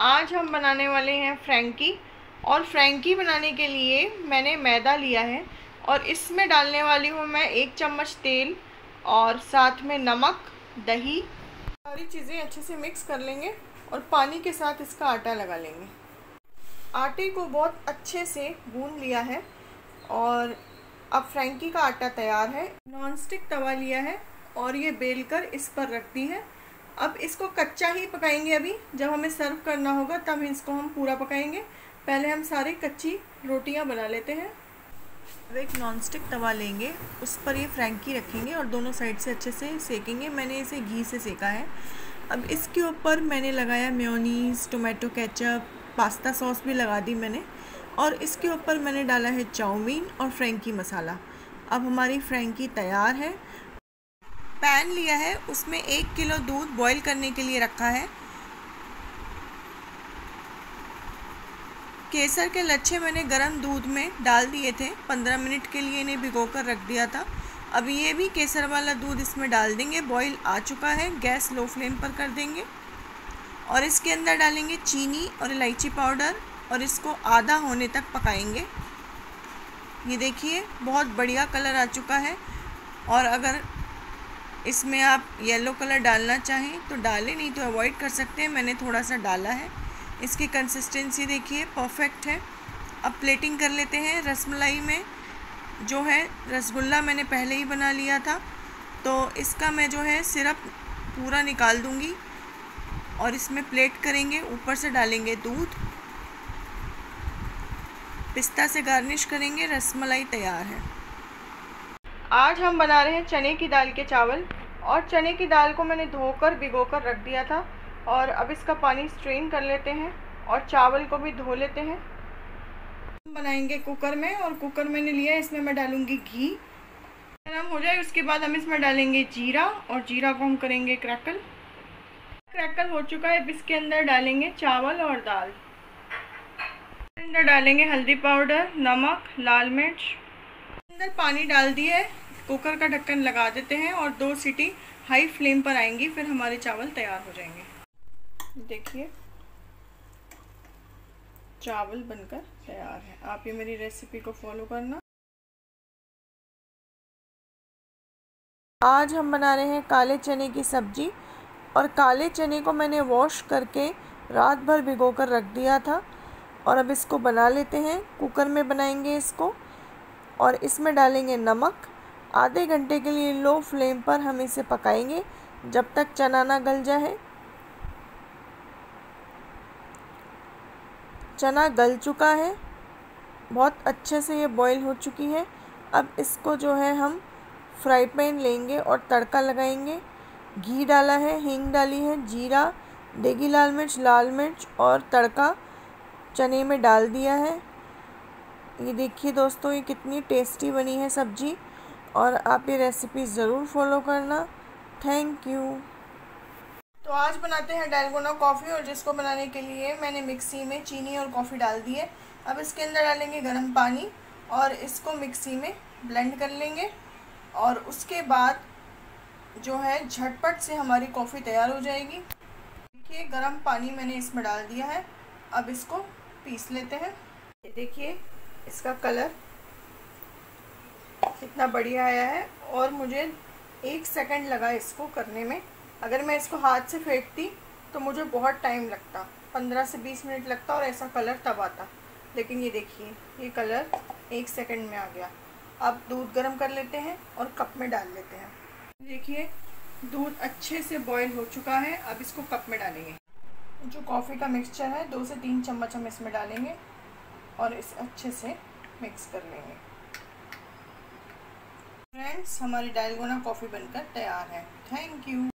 आज हम बनाने वाले हैं फ्रैंकी। और फ्रैंकी बनाने के लिए मैंने मैदा लिया है और इसमें डालने वाली हूँ मैं एक चम्मच तेल और साथ में नमक, दही। सारी चीज़ें अच्छे से मिक्स कर लेंगे और पानी के साथ इसका आटा लगा लेंगे। आटे को बहुत अच्छे से गूंद लिया है और अब फ्रैंकी का आटा तैयार है। नॉन स्टिक तवा लिया है और ये बेल कर इस पर रख दी है। अब इसको कच्चा ही पकाएँगे अभी। जब हमें सर्व करना होगा, तब इसको हम पूरा पकाएँगे। पहले हम सारे कच्ची रोटियाँ बना लेते हैं। अब एक नॉन स्टिक तवा लेंगे। उस पर ये फ्रैंकी रखेंगे और दोनों साइड से अच्छे से सेकेंगे। मैंने इसे घी से सेका है। अब इसके ऊपर मैंने लगाया mayonnaise tomato ketchup pasta sauce भी लगा दी मैंने। और इसके ऊपर मैंने डाला है चाउमीन और फ्रैंकी मसाला। अब हमारी फ्रैंकी तैयार है। पैन लिया है, उसमें एक किलो दूध बॉईल करने के लिए रखा है। केसर के लच्छे मैंने गर्म दूध में डाल दिए थे, पंद्रह मिनट के लिए इन्हें भिगो कर रख दिया था। अब ये भी केसर वाला दूध इसमें डाल देंगे बॉईल आ चुका है, गैस लो फ्लेम पर कर देंगे। और इसके अंदर डालेंगे चीनी और इलायची पाउडर और इसको आधा होने तक पकाएँगे। ये देखिए, बहुत बढ़िया कलर आ चुका है। और अगर इसमें आप येलो कलर डालना चाहें तो डालें, नहीं तो अवॉइड कर सकते हैं। मैंने थोड़ा सा डाला है। इसकी कंसिस्टेंसी देखिए परफेक्ट है। अब प्लेटिंग कर लेते हैं रसमलाई में। जो है, रसगुल्ला मैंने पहले ही बना लिया था। तो इसका मैं जो है, सिरप पूरा निकाल दूँगी और इसमें प्लेट करेंगे। ऊपर से डालेंगे दूध। पिस्ता से गार्निश करेंगे। रसमलाई तैयार है। आज हम बना रहे हैं चने की दाल के चावल। और चने की दाल को मैंने धोकर, भिगोकर रख दिया था। और अब इसका पानी स्ट्रेन कर लेते हैं और चावल को भी धो लेते हैं। हम बनाएँगे कुकर में और कुकर मैंने लिया इसमें मैं डालूँगी घी। गरम हो जाए, उसके बाद हम इसमें डालेंगे जीरा और जीरा को हम करेंगे क्रैकल क्रैकल हो चुका है, अब इसके अंदर डालेंगे चावल और दाल। अंदर डालेंगे हल्दी पाउडर, नमक, लाल मिर्च। अंदर पानी डाल दिए कुकर का ढक्कन लगा देते हैं और दो सीटी हाई फ्लेम पर आएँगी, फिर हमारे चावल तैयार हो जाएँगे। देखिए, चावल बनकर तैयार है। आप ये मेरी रेसिपी को फॉलो करना। आज हम बना रहे हैं काले चने की सब्ज़ी, और काले चने को मैंने वॉश करके रात भर भिगो कर रख दिया था। और अब इसको बना लेते हैं। कुकर में बनाएँगे इसको, और इसमें डालेंगे नमक। आधे घंटे के लिए लो फ्लेम पर हम इसे पकाएँगे, जब तक चना ना गल जाए। चना गल चुका है। बहुत अच्छे से ये बॉईल हो चुकी है। अब इसको जो है हम फ्राई पैन लेंगे और तड़का लगाएँगे। घी डाला है, हींग डाली है, जीरा, देगी लाल मिर्च लाल मिर्च और तड़का चने में डाल दिया है। ये देखिए दोस्तों, ये कितनी टेस्टी बनी है सब्ज़ी। और आप ये रेसिपी ज़रूर फॉलो करना। थैंक यू तो आज बनाते हैं डालगोना कॉफ़ी और जिसको बनाने के लिए मैंने मिक्सी में चीनी और कॉफ़ी डाल दी है। अब इसके अंदर डालेंगे गर्म पानी और इसको मिक्सी में ब्लेंड कर लेंगे और उसके बाद जो है झटपट से हमारी कॉफ़ी तैयार हो जाएगी। देखिए, गर्म पानी मैंने इसमें डाल दिया है। अब इसको पीस लेते हैं। देखिए, इसका कलर कितना बढ़िया आया है और मुझे एक सेकंड लगा इसको करने में। अगर मैं इसको हाथ से फेंकती तो मुझे बहुत टाइम लगता। पंद्रह से बीस मिनट लगता और ऐसा कलर तब आता। लेकिन ये देखिए, ये कलर एक सेकंड में आ गया। अब दूध गर्म कर लेते हैं और कप में डाल लेते हैं। देखिए, दूध अच्छे से बॉईल हो चुका है। अब इसको कप में डालेंगे। जो कॉफ़ी का मिक्सचर है, दो से तीन चम्मच हम इसमें डालेंगे और इसे अच्छे से मिक्स कर लेंगे। फ्रेंड्स हमारी डायलगोना कॉफ़ी बनकर तैयार है। Thank you